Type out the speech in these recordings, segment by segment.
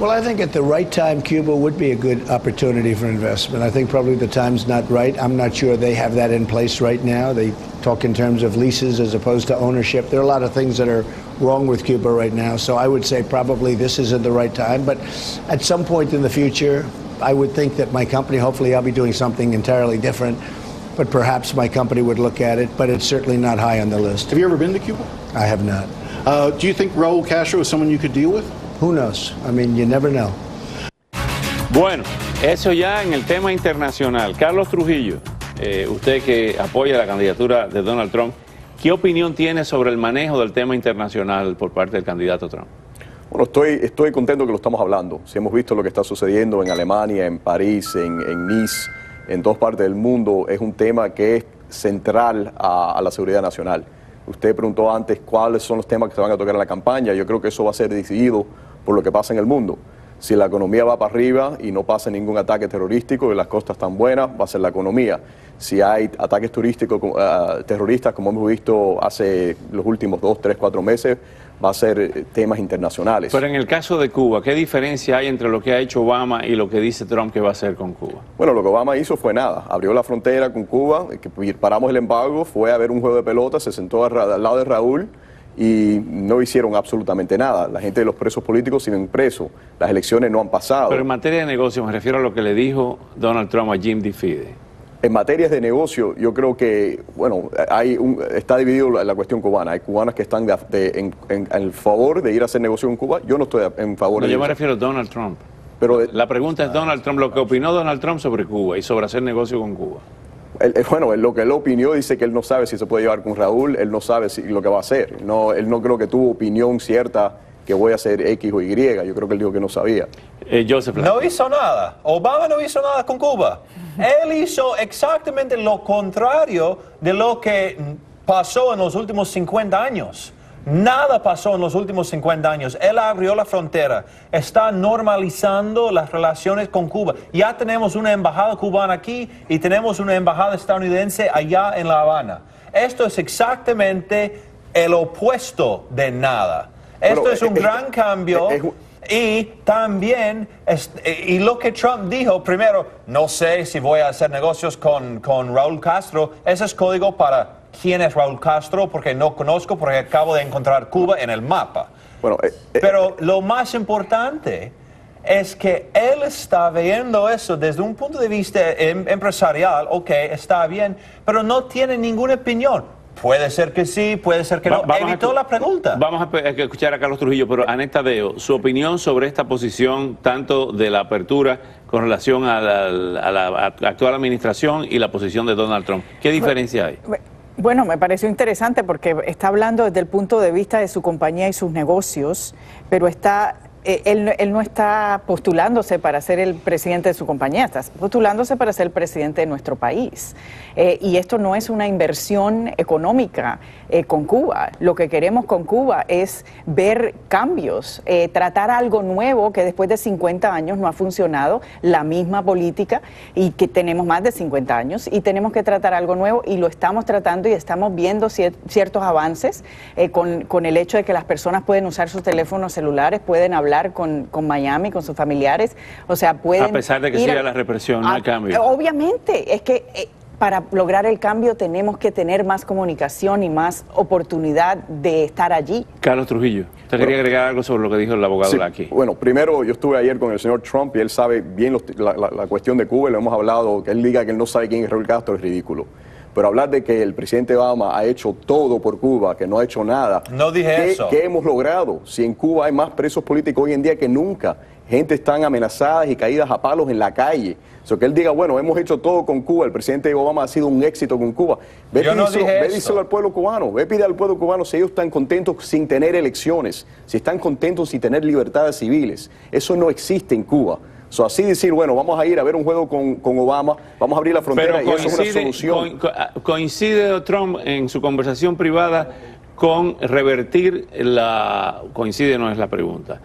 Well, I think at the right time, Cuba would be a good opportunity for investment. I think probably the time's not right. I'm not sure they have that in place right now. They talk in terms of leases as opposed to ownership. There are a lot of things that are wrong with Cuba right now. So I would say probably this isn't the right time. But at some point in the future, I would think that my company, hopefully, I'll be doing something entirely different. But perhaps my company would look at it. But it's certainly not high on the list. Have you ever been to Cuba? I have not. Uh, do you think Raul Castro is someone you could deal with? Who knows? I mean, you never know. Bueno, eso ya en el tema internacional. Carlos Trujillo, eh, usted que apoya la candidatura de Donald Trump, ¿qué opinión tiene sobre el manejo del tema internacional por parte del candidato Trump? Bueno, estoy, estoy contento que lo estamos hablando. Si hemos visto lo que está sucediendo en Alemania, en París, en, en Nice, en dos partes del mundo, es un tema que es central a, a la seguridad nacional. Usted preguntó antes cuáles son los temas que se van a tocar en la campaña. Yo creo que eso va a ser decidido por lo que pasa en el mundo. Si la economía va para arriba y no pasa ningún ataque terrorístico y las costas están buenas, va a ser la economía. Si hay ataques turísticos uh, terroristas, como hemos visto hace los últimos dos, tres, cuatro meses, va a ser eh, temas internacionales. Pero en el caso de Cuba, ¿qué diferencia hay entre lo que ha hecho Obama y lo que dice Trump que va a hacer con Cuba? Bueno, lo que Obama hizo fue nada. Abrió la frontera con Cuba, que paramos el embargo, fue a ver un juego de pelota, se sentó al lado de Raúl y no hicieron absolutamente nada. La gente de los presos políticos siguen presos. Las elecciones no han pasado. Pero en materia de negocio me refiero a lo que le dijo Donald Trump a Jim DeFide. En materias de negocio, yo creo que, bueno, hay un, está dividido la, la, cuestión cubana. Hay cubanas que están de, de, en, en, en, favor de ir a hacer negocio en Cuba. Yo no estoy en favor no, de Yo eso. me refiero a Donald Trump. Pero, la pregunta es Donald Trump, lo que opinó Donald Trump sobre Cuba y sobre hacer negocio con Cuba. Él, bueno, él, lo que él opinó dice que él no sabe si se puede llevar con Raúl, él no sabe si, lo que va a hacer. No, él no creo que tuvo opinión cierta que voy a hacer X o Y. Yo creo que él dijo que no sabía. Eh, Joseph no hizo nada. Obama no hizo nada con Cuba. Él hizo exactamente lo contrario de lo que pasó en los últimos 50 años. Nada pasó en los últimos 50 años. Él abrió la frontera, está normalizando las relaciones con Cuba. Ya tenemos una embajada cubana aquí y tenemos una embajada estadounidense allá en La Habana. Esto es exactamente el opuesto de nada. Esto Pero, es un eh, gran eh, cambio. eh, Y también, y lo que Trump dijo, primero, no sé si voy a hacer negocios con, con Raúl Castro, ese es código para quién es Raúl Castro, porque no conozco, porque acabo de encontrar Cuba en el mapa. Bueno, eh, eh, Pero lo más importante es que él está viendo eso desde un punto de vista em- empresarial, ok, está bien, pero no tiene ninguna opinión. Puede ser que sí, puede ser que Va- no. Evitó la pregunta. Vamos a escuchar a Carlos Trujillo, pero Aneta Deo, su opinión sobre esta posición, tanto de la apertura con relación a la, a la actual administración y la posición de Donald Trump. ¿Qué diferencia hay? Bueno, me pareció interesante porque está hablando desde el punto de vista de su compañía y sus negocios, pero está, él, no- él no está postulándose para ser el presidente de su compañía, está postulándose para ser el presidente de nuestro país. Eh, y esto no es una inversión económica eh, con Cuba. Lo que queremos con Cuba es ver cambios, eh, tratar algo nuevo que después de 50 años no ha funcionado, la misma política, y que tenemos más de 50 años, y tenemos que tratar algo nuevo, y lo estamos tratando y estamos viendo cier- ciertos avances eh, con el hecho de que las personas pueden usar sus teléfonos celulares, pueden hablar con, con Miami, con sus familiares, o sea, pueden... A pesar de que siga la represión, no hay cambio. Obviamente, es que eh, para lograr el cambio tenemos que tener más comunicación y más oportunidad de estar allí. Carlos Trujillo, ¿usted quería agregar algo sobre lo que dijo el abogado Sí, Blackie? Bueno, primero yo estuve ayer con el señor Trump y él sabe bien los- la, la- la cuestión de Cuba y lo hemos hablado, que él diga que él no sabe quién es Raúl Castro es ridículo. Pero hablar de que el presidente Obama ha hecho todo por Cuba, que no ha hecho nada. No dije ¿qué, eso. ¿Qué hemos logrado? Si en Cuba hay más presos políticos hoy en día que nunca. Gente están amenazadas y caídas a palos en la calle. O sea, que él diga, bueno, hemos hecho todo con Cuba, el presidente Obama ha sido un éxito con Cuba. Ve, Yo no pídeselo- ve díselo al pueblo cubano, ve pide al pueblo cubano si ellos están contentos sin tener elecciones, si están contentos sin tener libertades civiles. Eso no existe en Cuba. So, así decir, bueno, vamos a ir a ver un juego con, con Obama, vamos a abrir la frontera y eso es una solución. co- ah, coincide Trump en su conversación privada con revertir la... Coincide no es la pregunta.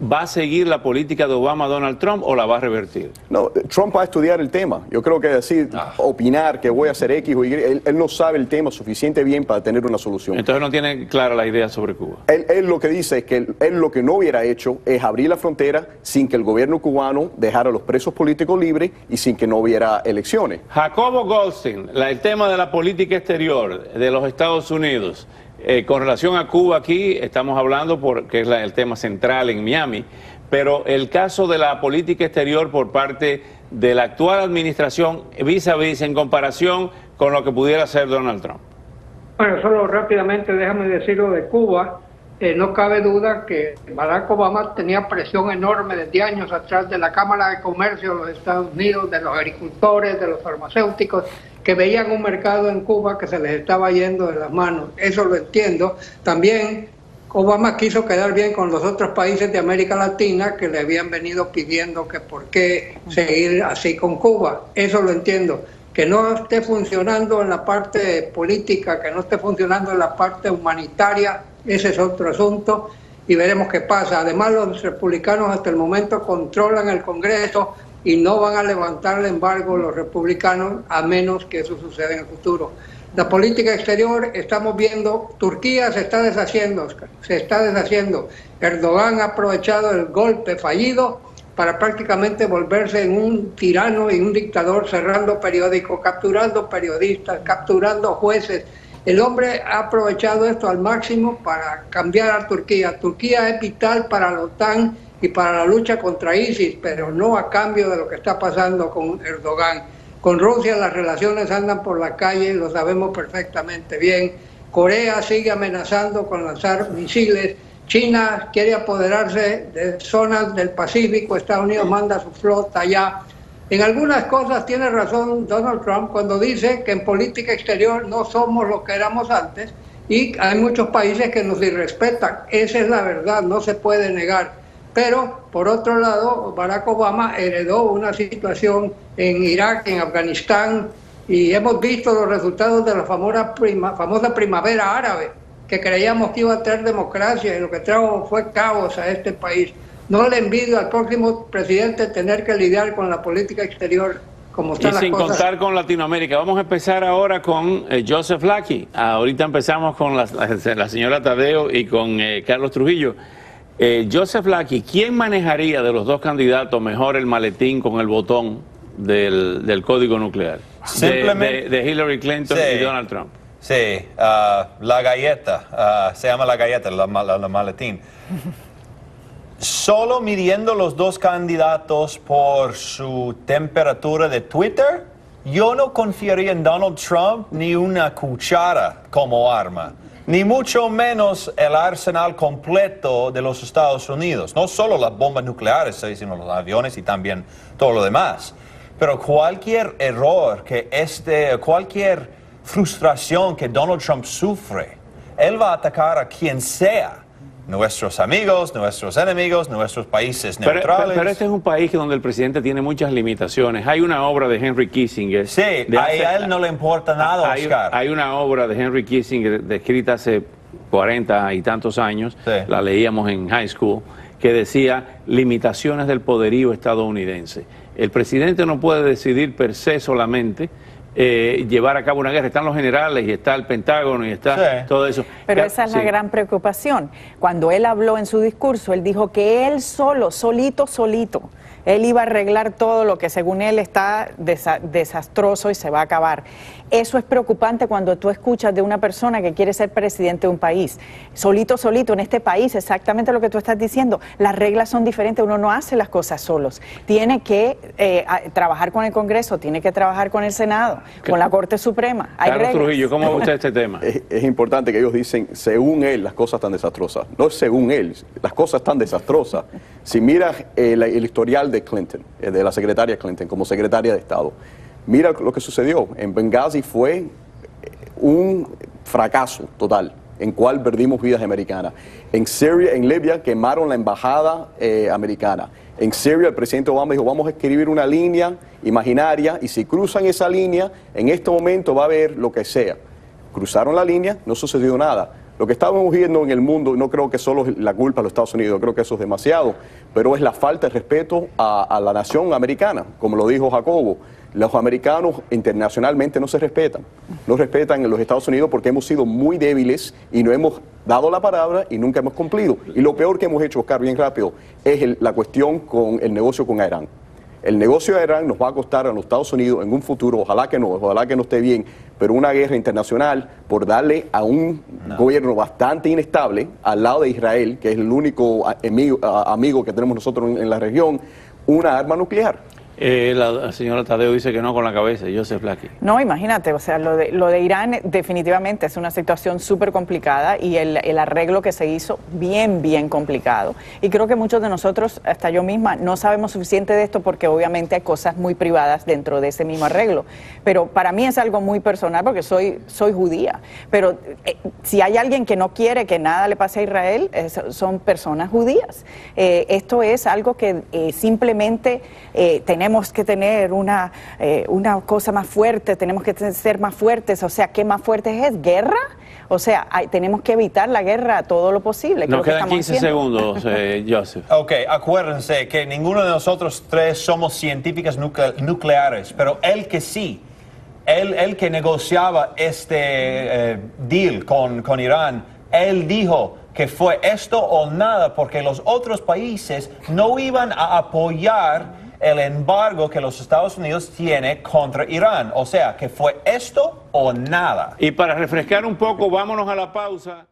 ¿Va a seguir la política de Obama Donald Trump o la va a revertir? No, Trump va a estudiar el tema. Yo creo que decir, Ah. opinar que voy a hacer X o Y, él, él no sabe el tema suficiente bien para tener una solución. Entonces no tiene clara la idea sobre Cuba. Él, él lo que dice es que él, él lo que no hubiera hecho es abrir la frontera sin que el gobierno cubano dejara a los presos políticos libres y sin que no hubiera elecciones. Jacobo Goldstein, la- el tema de la política exterior de los Estados Unidos. Eh, con relación a Cuba aquí, estamos hablando porque es la- el tema central en Miami, pero el caso de la política exterior por parte de la actual administración vis a vis en comparación con lo que pudiera hacer Donald Trump. Bueno, solo rápidamente déjame decirlo de Cuba. Eh, no cabe duda que Barack Obama tenía presión enorme desde años atrás de la Cámara de Comercio de los Estados Unidos, de los agricultores, de los farmacéuticos, que veían un mercado en Cuba que se les estaba yendo de las manos. Eso lo entiendo. También Obama quiso quedar bien con los otros países de América Latina que le habían venido pidiendo que por qué seguir así con Cuba. Eso lo entiendo. Que no esté funcionando en la parte política, que no esté funcionando en la parte humanitaria, ese es otro asunto y veremos qué pasa. Además, los republicanos hasta el momento controlan el Congreso y no van a levantar el embargo los republicanos a menos que eso suceda en el futuro. La política exterior, estamos viendo, Turquía se está deshaciendo, se está deshaciendo. Erdogan ha aprovechado el golpe fallido para prácticamente volverse en un tirano y un dictador, cerrando periódicos, capturando periodistas, capturando jueces. El hombre ha aprovechado esto al máximo para cambiar a Turquía. Turquía es vital para la OTAN y para la lucha contra ISIS, pero no a cambio de lo que está pasando con Erdogan. Con Rusia las relaciones andan por la calle, lo sabemos perfectamente bien. Corea sigue amenazando con lanzar misiles. China quiere apoderarse de zonas del Pacífico. Estados Unidos manda su flota allá. En algunas cosas tiene razón Donald Trump cuando dice que en política exterior no somos lo que éramos antes y hay muchos países que nos irrespetan. Esa es la verdad, no se puede negar. Pero, por otro lado, Barack Obama heredó una situación en Irak, en Afganistán, y hemos visto los resultados de la famosa, prima- famosa primavera árabe, que creíamos que iba a traer democracia y lo que trajo fue caos a este país. No le envidio al próximo presidente tener que lidiar con la política exterior como Y están las sin cosas. contar con Latinoamérica. Vamos a empezar ahora con eh, Joseph Lackey. Ahorita empezamos con la, la- la señora Tadeo y con eh, Carlos Trujillo. Eh, Joseph Lackey, ¿quién manejaría de los dos candidatos mejor el maletín con el botón del, del código nuclear? Simplemente- de, de Hillary Clinton Sí. y Donald Trump. Sí, ah, la galleta, ah, se llama la galleta, la- la maletín. Solo midiendo los dos candidatos por su temperatura de Twitter, yo no confiaría en Donald Trump ni una cuchara como arma, ni mucho menos el arsenal completo de los Estados Unidos. No solo las bombas nucleares, eh, sino los aviones y también todo lo demás. Pero cualquier error que este, cualquier frustración que Donald Trump sufre, él va a atacar a quien sea. Nuestros amigos, nuestros enemigos, nuestros países neutrales. pero- pero este es un país donde el presidente tiene muchas limitaciones. Hay una obra de Henry Kissinger. Sí, de a él no le importa nada, hay, Oscar. hay una obra de Henry Kissinger descrita hace 40 y tantos años, Sí. la leíamos en high school, que decía limitaciones del poderío estadounidense. El presidente no puede decidir per se solamente eh, llevar a cabo una guerra. Están los generales y está el Pentágono y está Sí. todo eso. Pero esa es la sí. gran preocupación. Cuando él habló en su discurso, él dijo que él solo, solito, solito, él iba a arreglar todo lo que según él está desa- desastroso y se va a acabar. Eso es preocupante cuando tú escuchas de una persona que quiere ser presidente de un país. Solito, solito, en este país, exactamente lo que tú estás diciendo. Las reglas son diferentes, uno no hace las cosas solos. Tiene que eh, trabajar con el Congreso, tiene que trabajar con el Senado, con la Corte Suprema. Hay Carlos reglas. Trujillo, ¿cómo ve usted este tema? Es, es importante que ellos dicen, según él, las cosas están desastrosas. No es según él, las cosas están desastrosas. Si miras el, el historial de Clinton, eh, de la secretaria Clinton como secretaria de Estado, mira lo que sucedió. En Benghazi fue eh, un fracaso total, en cual perdimos vidas americanas. En Siria, en Libia, quemaron la embajada eh, americana. En Siria, el presidente Obama dijo, vamos a escribir una línea imaginaria y si cruzan esa línea, en este momento va a haber lo que sea. Cruzaron la línea, no sucedió nada. Lo que estamos viendo en el mundo, no creo que solo es la culpa de los Estados Unidos, creo que eso es demasiado, pero es la falta de respeto a, a la nación americana, como lo dijo Jacobo. Los americanos internacionalmente no se respetan, no respetan en los Estados Unidos porque hemos sido muy débiles y no hemos dado la palabra y nunca hemos cumplido. Y lo peor que hemos hecho, Oscar, bien rápido, es el- la cuestión con el negocio con Irán. El negocio de Irán nos va a costar a los Estados Unidos en un futuro, ojalá que no, ojalá que no esté bien, pero una guerra internacional por darle a un gobierno bastante inestable al lado de Israel, que es el único amigo, amigo que tenemos nosotros en, en la región, una arma nuclear. Eh, la señora Tadeo dice que no con la cabeza, Joseph Blackie. No, imagínate, o sea, lo de, lo de Irán definitivamente es una situación súper complicada y el, arreglo que se hizo bien, bien complicado. Y creo que muchos de nosotros, hasta yo misma, no sabemos suficiente de esto porque obviamente hay cosas muy privadas dentro de ese mismo arreglo. Pero para mí es algo muy personal porque soy, judía. Pero eh, si hay alguien que no quiere que nada le pase a Israel, son personas judías. Eh, esto es algo que eh, simplemente eh, tenemos que tener una, eh, una cosa más fuerte, tenemos que ser más fuertes. O sea, ¿qué más fuertes es? ¿Guerra? O sea, hay- tenemos que evitar la guerra todo lo posible. que Nos que quedan estamos 15 haciendo. segundos, eh, Joseph. Ok, acuérdense que ninguno de nosotros tres somos científicas nucle- nucleares, pero él que sí, él, él que negociaba este eh, deal con, con Irán, él dijo que fue esto o nada porque los otros países no iban a apoyar el embargo que los Estados Unidos tiene contra Irán. O sea, que fue esto o nada. Y para refrescar un poco, vámonos a la pausa.